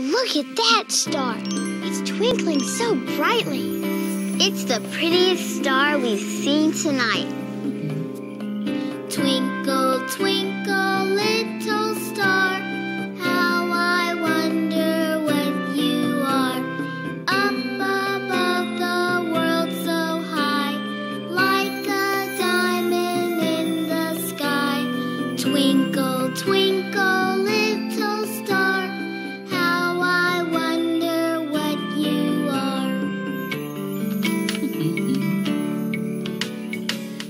Look at that star. It's twinkling so brightly. It's the prettiest star we've seen tonight.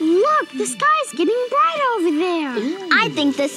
Look, the sky's getting bright over there. I think the